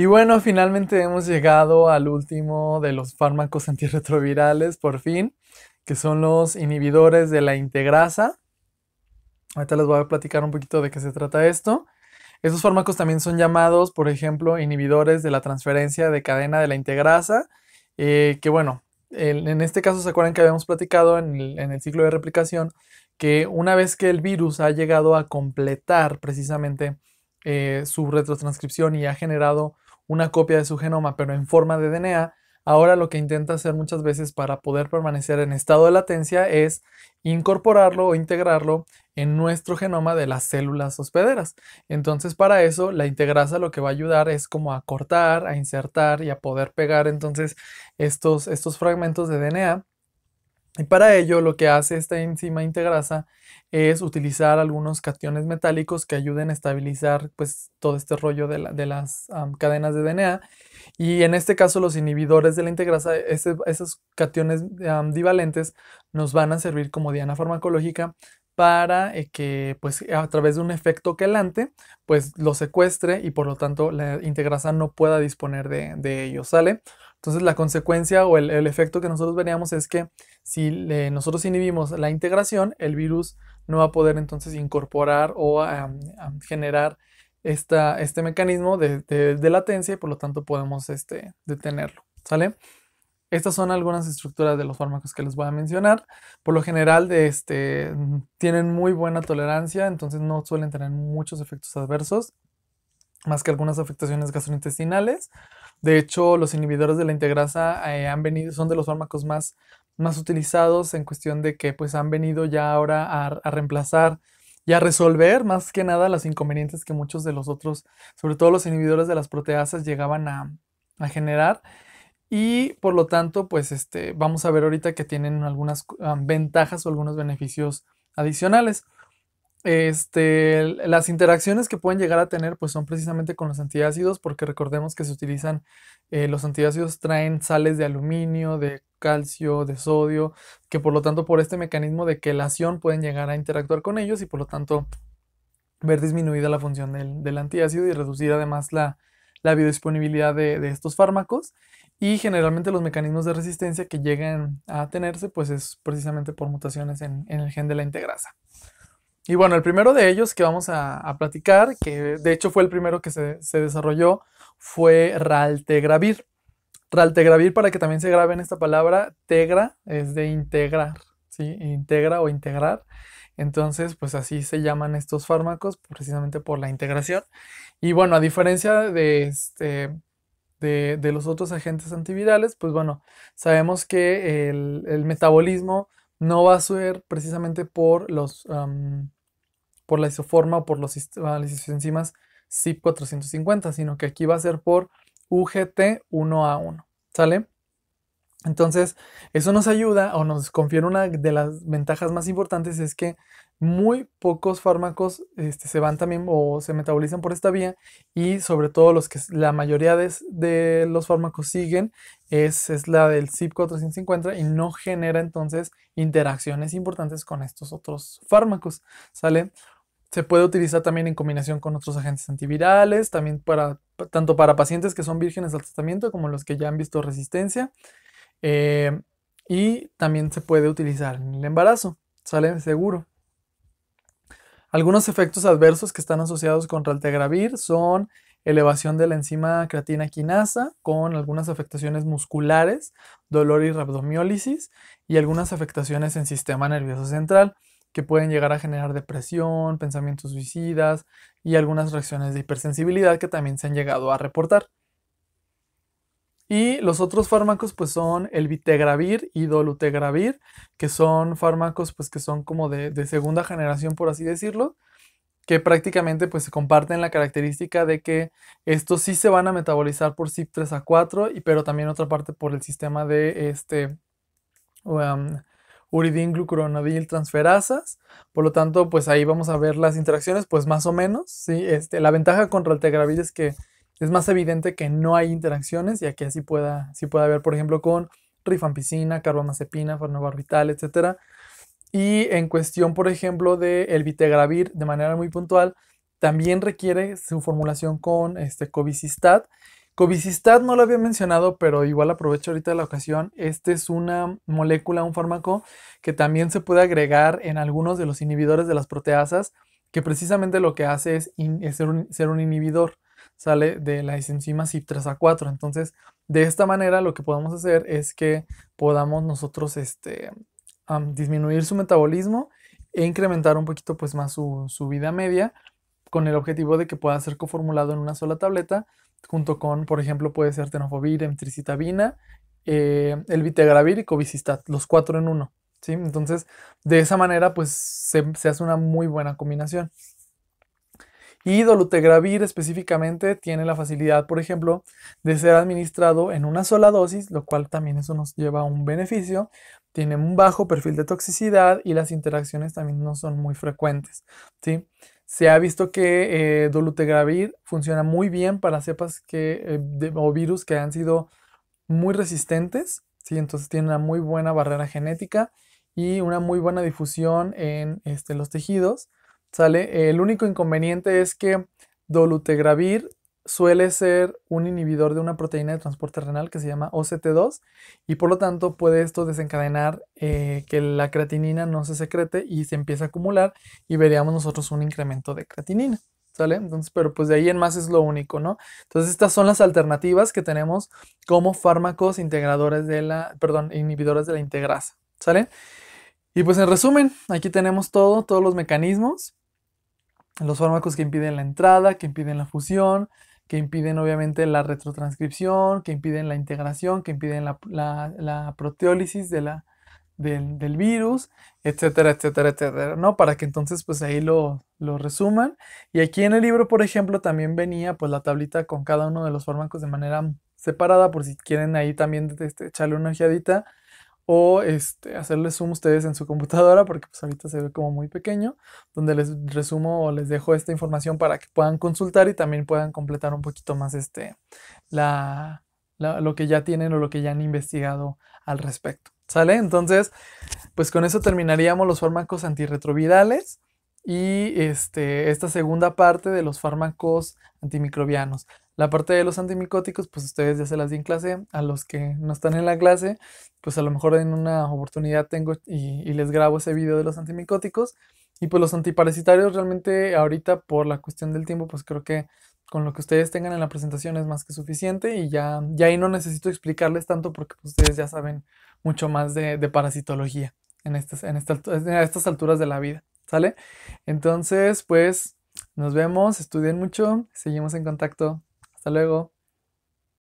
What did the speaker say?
Y bueno, finalmente hemos llegado al último de los fármacos antirretrovirales, por fin, que son los inhibidores de la integrasa. Ahorita les voy a platicar un poquito de qué se trata esto. Estos fármacos también son llamados, por ejemplo, inhibidores de la transferencia de cadena de la integrasa, eh, que bueno, en este caso se acuerdan que habíamos platicado en el, ciclo de replicación que una vez que el virus ha llegado a completar precisamente eh, su retrotranscripción y ha generado una copia de su genoma, pero en forma de DNA, ahora lo que intenta hacer muchas veces para poder permanecer en estado de latencia es incorporarlo o integrarlo en nuestro genoma de las células hospederas. Entonces, para eso, la integrasa lo que va a ayudar es como a cortar, a insertar y a poder pegar entonces estos, estos fragmentos de DNA y para ello lo que hace esta enzima integrasa es utilizar algunos cationes metálicos que ayuden a estabilizar pues todo este rollo de, las cadenas de DNA. Y en este caso los inhibidores de la integrasa, esos cationes divalentes nos van a servir como diana farmacológica para eh, que pues a través de un efecto quelante pues lo secuestre y por lo tanto la integrasa no pueda disponer de, de ello, ¿sale? Entonces la consecuencia o el, efecto que nosotros veríamos es que si nosotros inhibimos la integración, el virus no va a poder entonces incorporar o generar esta, este mecanismo de, latencia y por lo tanto podemos este, detenerlo. ¿Sale? Estas son algunas estructuras de los fármacos que les voy a mencionar. Por lo general de este, tienen muy buena tolerancia, entonces no suelen tener muchos efectos adversos, más que algunas afectaciones gastrointestinales. De hecho, los inhibidores de la integrasa eh, han venido, son de los fármacos más, más utilizados en cuestión de que pues han venido ya ahora a, reemplazar y a resolver más que nada los inconvenientes que muchos de los otros, sobre todo los inhibidores de las proteasas, llegaban a, generar. Y por lo tanto, pues este, vamos a ver ahorita que tienen algunas ventajas o algunos beneficios adicionales. Este, las interacciones que pueden llegar a tener pues son precisamente con los antiácidos porque recordemos que se utilizan, eh, los antiácidos traen sales de aluminio, de calcio, de sodio, que por lo tanto por este mecanismo de quelación pueden llegar a interactuar con ellos y por lo tanto ver disminuida la función del, antiácido y reducir además la, biodisponibilidad de, estos fármacos. Y generalmente los mecanismos de resistencia que llegan a tenerse pues es precisamente por mutaciones en el gen de la integrasa. Y bueno, el primero de ellos que vamos a, platicar, que de hecho fue el primero que se, desarrolló, fue Raltegravir. Raltegravir, para que también se grabe en esta palabra, tegra es de integrar, ¿sí? Integra o integrar. Entonces, pues así se llaman estos fármacos, precisamente por la integración. Y bueno, a diferencia de, este, de, los otros agentes antivirales, pues bueno, sabemos que el, metabolismo no va a ser precisamente por los por la isoforma o por los, las enzimas CYP450, sino que aquí va a ser por UGT1A1. ¿Sale? Entonces, eso nos ayuda o nos confiere una de las ventajas más importantes es que muy pocos fármacos este, se van también o se metabolizan por esta vía y sobre todo los que la mayoría de, los fármacos siguen es, es la del CYP450 y no genera entonces interacciones importantes con estos otros fármacos, ¿sale? Se puede utilizar también en combinación con otros agentes antivirales, también para, tanto para pacientes que son vírgenes al tratamiento como los que ya han visto resistencia. Eh, y también se puede utilizar en el embarazo, sale seguro. Algunos efectos adversos que están asociados con raltegravir son elevación de la enzima creatina quinasa con algunas afectaciones musculares, dolor y rabdomiólisis y algunas afectaciones en sistema nervioso central que pueden llegar a generar depresión, pensamientos suicidas y algunas reacciones de hipersensibilidad que también se han llegado a reportar. Y los otros fármacos pues son el vitegravir y dolutegravir, que son fármacos pues que son como de, segunda generación por así decirlo, que prácticamente pues se comparten la característica de que estos sí se van a metabolizar por CYP3A4, y, pero también otra parte por el sistema de este um, uridin glucuronidil transferasas. Por lo tanto, pues ahí vamos a ver las interacciones, pues más o menos. ¿sí? Este, la ventaja contra el tegravir es que es más evidente que no hay interacciones y aquí así pueda, puede haber, por ejemplo, con rifampicina, carbamazepina, fenobarbital, etc. Y en cuestión, por ejemplo, del el vitegravir, de manera muy puntual, también requiere su formulación con este, covicistat, Covicistat no lo había mencionado, pero igual aprovecho ahorita la ocasión. Este es una molécula, un fármaco que también se puede agregar en algunos de los inhibidores de las proteasas, que precisamente lo que hace es, ser, un, inhibidor, sale de la enzima CYP3A4. Entonces, de esta manera lo que podemos hacer es que podamos nosotros este, disminuir su metabolismo e incrementar un poquito pues más su, su vida media con el objetivo de que pueda ser coformulado en una sola tableta junto con, por ejemplo, puede ser tenofovir, emtricitabina, eh, el vitegravir y covicistat, los cuatro en uno. ¿sí? Entonces, de esa manera, pues se, hace una muy buena combinación. Y dolutegravir específicamente tiene la facilidad, por ejemplo, de ser administrado en una sola dosis, lo cual también eso nos lleva a un beneficio. Tiene un bajo perfil de toxicidad y las interacciones también no son muy frecuentes. ¿sí? Se ha visto que eh, dolutegravir funciona muy bien para cepas que, eh, o virus que han sido muy resistentes, ¿sí? entonces tiene una muy buena barrera genética y una muy buena difusión en este, los tejidos. ¿Sale? El único inconveniente es que dolutegravir suele ser un inhibidor de una proteína de transporte renal que se llama OCT2 y por lo tanto puede esto desencadenar eh, que la creatinina no se secrete y se empieza a acumular y veríamos nosotros un incremento de creatinina. ¿Sale? Entonces, pero pues de ahí en más es lo único, ¿no? Entonces, estas son las alternativas que tenemos como fármacos integradores de la, perdón, inhibidores de la integrasa, ¿sale? Y pues en resumen, aquí tenemos todo, todos los mecanismos, los fármacos que impiden la entrada, que impiden la fusión, que impiden obviamente la retrotranscripción, que impiden la integración, que impiden la, proteólisis de la, del, virus, etcétera, etcétera, etcétera, ¿no? Para que entonces pues ahí lo, lo, resuman. Y aquí en el libro, por ejemplo, también venía pues la tablita con cada uno de los fármacos de manera separada, por si quieren ahí también este, echarle una ojeadita o este, hacerle zoom ustedes en su computadora porque pues ahorita se ve como muy pequeño, donde les resumo o les dejo esta información para que puedan consultar y también puedan completar un poquito más este, la, lo que ya tienen o lo que ya han investigado al respecto. ¿Sale? Entonces, pues con eso terminaríamos los fármacos antirretrovirales y este, esta segunda parte de los fármacos antimicrobianos. La parte de los antimicóticos, pues ustedes ya se las di en clase. A los que no están en la clase, pues a lo mejor en una oportunidad tengo y, les grabo ese video de los antimicóticos. Y pues los antiparasitarios realmente ahorita por la cuestión del tiempo, pues creo que con lo que ustedes tengan en la presentación es más que suficiente y ya, ya ahí no necesito explicarles tanto porque pues, ustedes ya saben mucho más de, parasitología en estas, en estas alturas de la vida, ¿sale? Entonces, pues nos vemos, estudien mucho, seguimos en contacto. Hasta luego.